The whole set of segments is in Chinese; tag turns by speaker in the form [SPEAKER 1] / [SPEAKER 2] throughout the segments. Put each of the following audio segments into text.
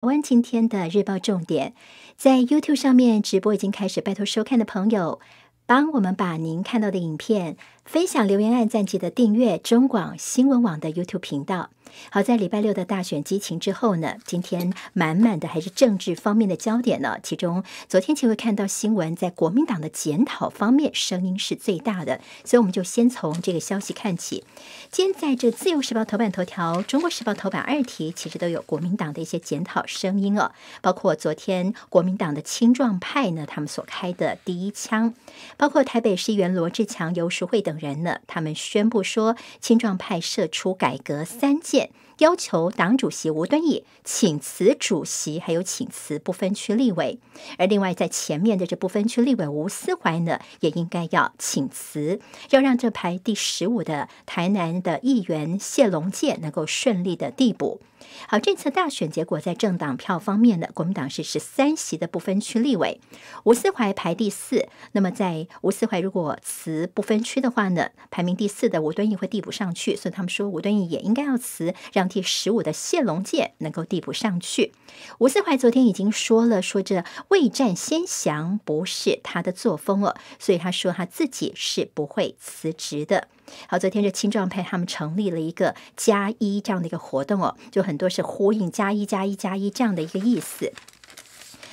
[SPEAKER 1] 湾今天的日报重点，在 YouTube 上面直播已经开始，拜托收看的朋友，帮我们把您看到的影片分享、留言、按赞，记得订阅中广新闻网的 YouTube 频道。好在礼拜六的大选激情之后呢，今天满满的还是政治方面的焦点呢。其中昨天就会看到新闻，在国民党的检讨方面声音是最大的，所以我们就先从这个消息看起。今天在这《自由时报》头版头条，《中国时报》头版二题，其实都有国民党的一些检讨声音哦。包括昨天国民党的青壮派呢，他们所开的第一枪，包括台北市议员罗志强、游淑慧等人呢，他们宣布说，青壮派射出改革三件。要求党主席吴敦义请辞主席，还有请辞不分区立委。而另外在前面的这不分区立委吴思怀呢，也应该要请辞，要让这排第十五的台南的议员谢龙介能够顺利的递补。好，这次大选结果在政党票方面呢，国民党是十三席的不分区立委，吴思怀排第四。那么在吴思怀如果辞不分区的话呢，排名第四的吴敦义会递补上去，所以他们说吴敦义也应该要辞，让第十五的谢龙介能够递补上去。吴思怀昨天已经说了，说这未战先降不是他的作风了，所以他说他自己是不会辞职的。好，昨天这青壮派他们成立了一个加一这样的一个活动哦，就很多是呼应加一加一加一这样的一个意思。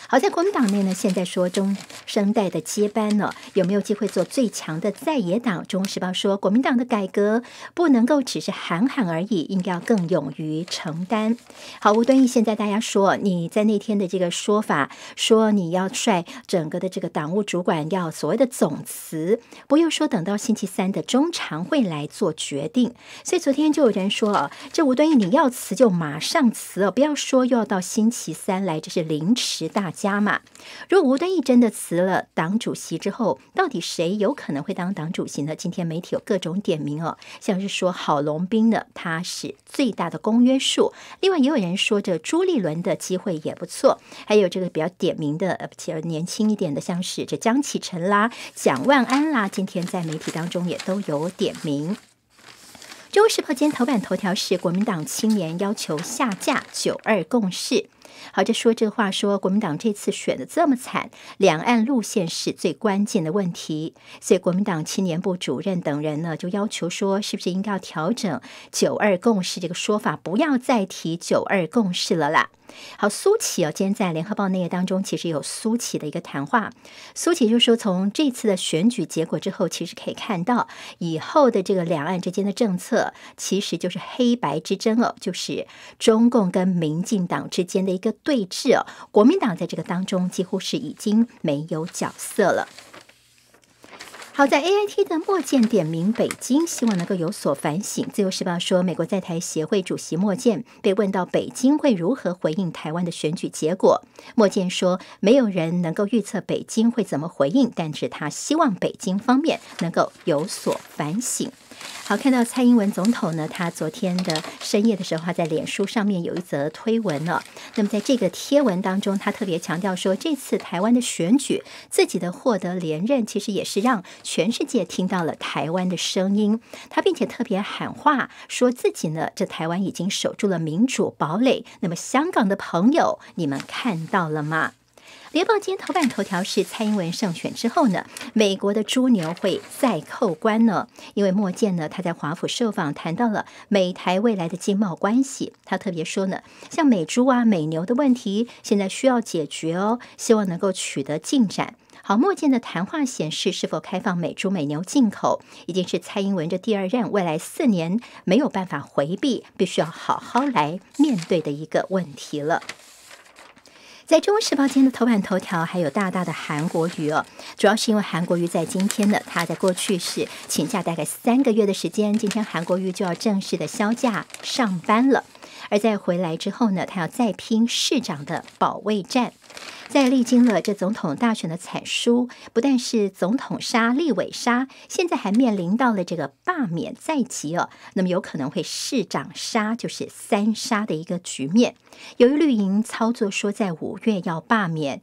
[SPEAKER 1] 好在国民党内呢，现在说中生代的接班呢，有没有机会做最强的在野党？中时报说，国民党的改革不能够只是喊喊而已，应该要更勇于承担。好，吴敦义现在大家说你在那天的这个说法，说你要率整个的这个党务主管要所谓的总辞，不用说等到星期三的中常会来做决定。所以昨天就有人说啊，这吴敦义你要辞就马上辞哦，不要说又要到星期三来，这是临时大。加码，如果吴敦义真的辞了党主席之后，到底谁有可能会当党主席呢？今天媒体有各种点名哦，像是说郝龙斌呢，他是最大的公约数。另外也有人说这朱立伦的机会也不错，还有这个比较点名的，呃，比较年轻一点的，像是这江启臣啦、蒋万安啦，今天在媒体当中也都有点名。中时报今天头版头条是国民党青年要求下架九二共识。好，这说这个话说，国民党这次选的这么惨，两岸路线是最关键的问题，所以国民党青年部主任等人呢，就要求说，是不是应该要调整“九二共识”这个说法，不要再提“九二共识”了啦。好，苏启哦，今天在联合报那页当中，其实有苏启的一个谈话。苏启就说，从这次的选举结果之后，其实可以看到以后的这个两岸之间的政策，其实就是黑白之争哦，就是中共跟民进党之间的一个的对峙哦。国民党在这个当中几乎是已经没有角色了。好在 A I T 的莫健点名北京，希望能够有所反省。自由时报说，美国在台协会主席莫健被问到北京会如何回应台湾的选举结果，莫健说，没有人能够预测北京会怎么回应，但是他希望北京方面能够有所反省。好，看到蔡英文总统呢，他昨天的深夜的时候，他在脸书上面有一则推文呢。那么在这个贴文当中，他特别强调说，这次台湾的选举，自己的获得连任，其实也是让全世界听到了台湾的声音。他并且特别喊话，说自己呢，这台湾已经守住了民主堡垒。那么香港的朋友，你们看到了吗？联报今天头版头条是蔡英文胜选之后呢，美国的猪牛会再扣关呢？因为莫健呢，他在华府受访谈到了美台未来的经贸关系，他特别说呢，像美猪啊、美牛的问题，现在需要解决哦，希望能够取得进展。好，莫健的谈话显示，是否开放美猪美牛进口，已经是蔡英文这第二任未来四年没有办法回避，必须要好好来面对的一个问题了。在《中文时报》今天的头版头条还有大大的韩国瑜哦，主要是因为韩国瑜在今天呢，他在过去是请假大概三个月的时间，今天韩国瑜就要正式的销假上班了。而在回来之后呢，他要再拼市长的保卫战。在历经了这总统大选的惨输，不但是总统杀、立委杀，现在还面临到了这个罢免在即哦，那么有可能会市长杀，就是三杀的一个局面。由于绿营操作说在五月要罢免。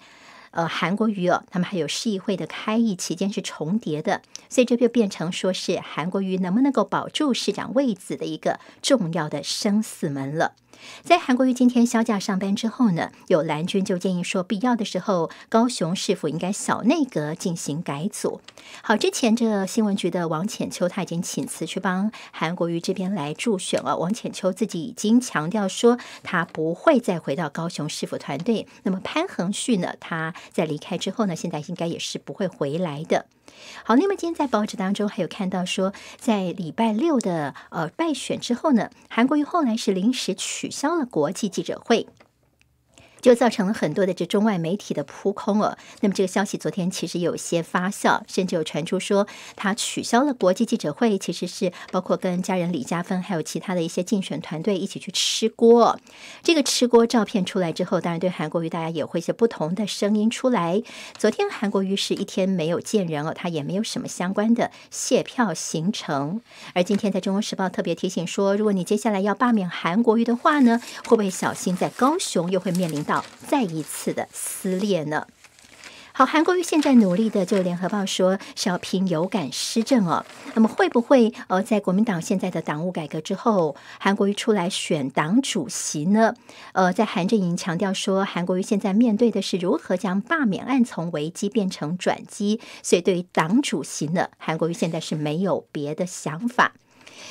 [SPEAKER 1] 呃，韩国瑜哦，他们还有市议会的开议期间是重叠的，所以这就变成说是韩国瑜能不能够保住市长位子的一个重要的生死门了。在韩国瑜今天休假上班之后呢，有蓝军就建议说，必要的时候，高雄是否应该小内阁进行改组？好，之前这新闻局的王浅秋他已经请辞去帮韩国瑜这边来助选了。王浅秋自己已经强调说，他不会再回到高雄市府团队。那么潘恒旭呢，他在离开之后呢，现在应该也是不会回来的。好，那么今天在报纸当中还有看到说，在礼拜六的呃败选之后呢，韩国瑜后来是临时取消了国际记者会。就造成了很多的这中外媒体的扑空了。那么这个消息昨天其实有些发酵，甚至有传出说他取消了国际记者会，其实是包括跟家人李嘉芬还有其他的一些竞选团队一起去吃锅。这个吃锅照片出来之后，当然对韩国瑜大家也会一些不同的声音出来。昨天韩国瑜是一天没有见人哦，他也没有什么相关的卸票行程。而今天在中国时报特别提醒说，如果你接下来要罢免韩国瑜的话呢，会不会小心在高雄又会面临到？再一次的撕裂呢？好，韩国瑜现在努力的，就联合报说是要拼有感施政哦。那么会不会呃，在国民党现在的党务改革之后，韩国瑜出来选党主席呢？呃，在韩阵营强调说，韩国瑜现在面对的是如何将罢免案从危机变成转机，所以对于党主席呢，韩国瑜现在是没有别的想法。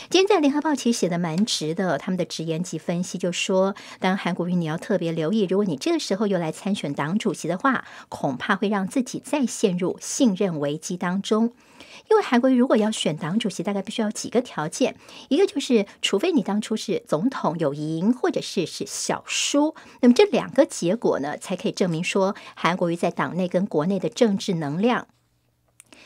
[SPEAKER 1] 今天在联合报其实写的蛮直的，他们的直言及分析就说，当韩国瑜你要特别留意，如果你这个时候又来参选党主席的话，恐怕会让自己再陷入信任危机当中。因为韩国瑜如果要选党主席，大概必须要几个条件，一个就是除非你当初是总统有赢，或者是是小输，那么这两个结果呢，才可以证明说韩国瑜在党内跟国内的政治能量。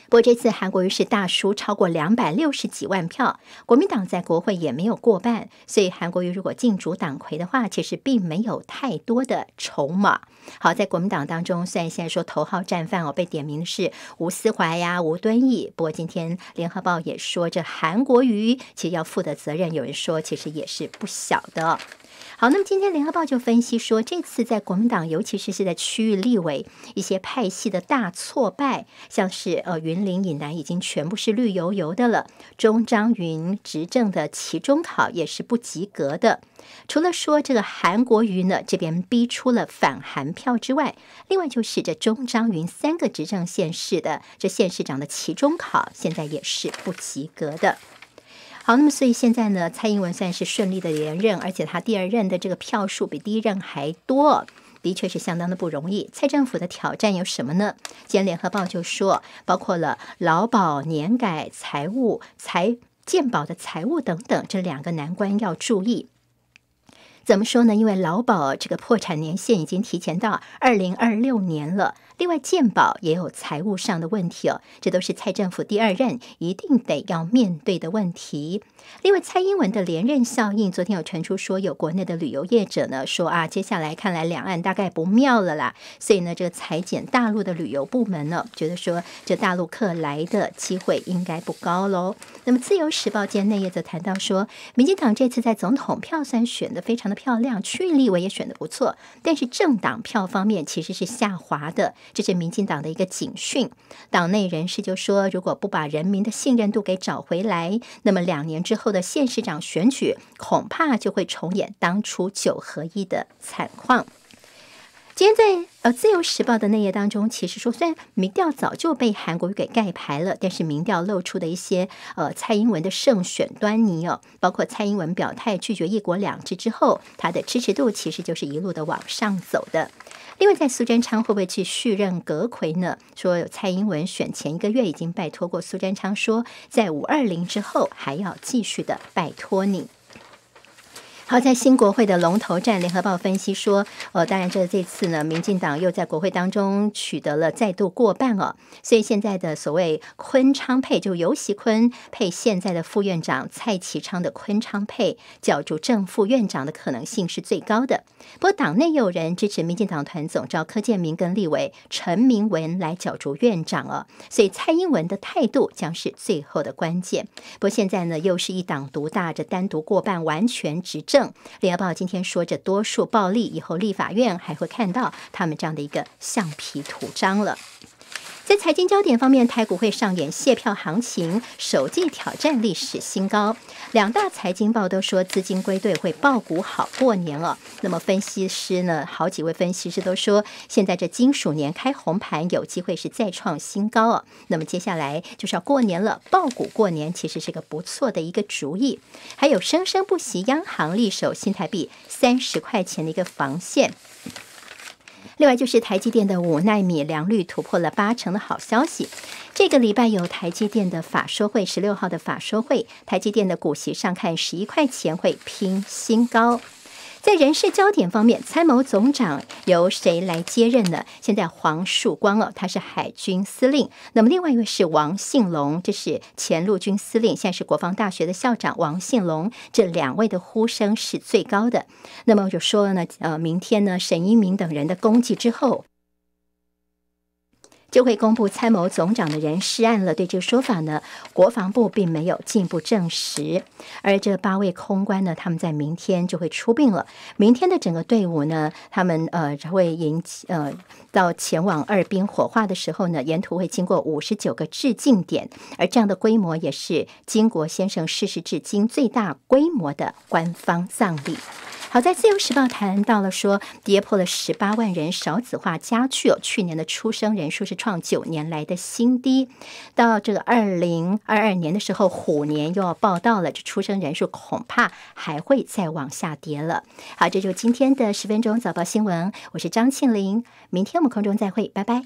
[SPEAKER 1] 不过这次韩国瑜是大输超过两百六十几万票，国民党在国会也没有过半，所以韩国瑜如果进主党魁的话，其实并没有太多的筹码。好，在国民党当中，虽然现在说头号战犯哦被点名的是吴思怀呀、吴敦义，不过今天联合报也说，这韩国瑜其实要负的责任，有人说其实也是不小的。好，那么今天联合报就分析说，这次在国民党，尤其是是在区域立委一些派系的大挫败，像是呃云林以南已经全部是绿油油的了，中张云执政的期中考也是不及格的。除了说这个韩国瑜呢这边逼出了反韩票之外，另外就是这中张云三个执政县市的这县市长的期中考现在也是不及格的。好，那么所以现在呢，蔡英文算是顺利的连任，而且他第二任的这个票数比第一任还多，的确是相当的不容易。蔡政府的挑战有什么呢？今天联合报就说，包括了劳保年改、财务、财健保的财务等等这两个难关要注意。怎么说呢？因为劳保这个破产年限已经提前到二零二六年了。另外，健保也有财务上的问题哦，这都是蔡政府第二任一定得要面对的问题。另外，蔡英文的连任效应，昨天有传出说，有国内的旅游业者呢说啊，接下来看来两岸大概不妙了啦，所以呢，这个裁减大陆的旅游部门呢，觉得说这大陆客来的机会应该不高喽。那么，《自由时报》间内页则谈到说，民进党这次在总统票算选的非常的漂亮，区域立委也选的不错，但是政党票方面其实是下滑的。这是民进党的一个警讯，党内人士就说，如果不把人民的信任度给找回来，那么两年之后的县市长选举，恐怕就会重演当初九合一的惨况。今天在呃《自由时报》的内页当中，其实说，虽然民调早就被韩国瑜给盖牌了，但是民调露出的一些呃蔡英文的胜选端倪哦，包括蔡英文表态拒绝一国两制之后，他的支持度其实就是一路的往上走的。另外，在苏贞昌会不会去续任阁魁呢？说蔡英文选前一个月已经拜托过苏贞昌，说在五二零之后还要继续的拜托你。好，在新国会的龙头战，联合报分析说，呃，当然这这次呢，民进党又在国会当中取得了再度过半哦，所以现在的所谓昆昌配，就尤喜坤配现在的副院长蔡其昌的昆昌配角逐正副院长的可能性是最高的。不过党内有人支持民进党团总召柯建明跟立委陈明文来角逐院长哦，所以蔡英文的态度将是最后的关键。不过现在呢，又是一党独大，这单独过半，完全执政。联合报今天说，这多数暴力以后，立法院还会看到他们这样的一个橡皮图章了。在财经焦点方面，台股会上演卸票行情，首季挑战历史新高。两大财经报都说资金归队会爆股好过年了。那么分析师呢？好几位分析师都说，现在这金属年开红盘，有机会是再创新高哦。那么接下来就是要过年了，爆股过年其实是个不错的一个主意。还有生生不息，央行力守新台币三十块钱的一个防线。另外就是台积电的五纳米良率突破了八成的好消息。这个礼拜有台积电的法说会，十六号的法说会，台积电的股息上看十一块钱会拼新高。在人事焦点方面，参谋总长由谁来接任呢？现在黄树光哦，他是海军司令。那么另外一位是王信龙，这是前陆军司令，现在是国防大学的校长。王信龙这两位的呼声是最高的。那么就说了呢，呃，明天呢，沈一鸣等人的功绩之后。就会公布参谋总长的人事案了。对这个说法呢，国防部并没有进一步证实。而这八位空官呢，他们在明天就会出殡了。明天的整个队伍呢，他们呃会迎呃到前往二滨火化的时候呢，沿途会经过五十九个致敬点，而这样的规模也是金国先生逝世至今最大规模的官方葬礼。好在《自由时报》谈到了说，跌破了十八万人少子化加剧哦，去年的出生人数是创九年来的新低。到这个二零二二年的时候，虎年又要报道了，这出生人数恐怕还会再往下跌了。好，这就是今天的十分钟早报新闻，我是张庆玲，明天我们空中再会，拜拜。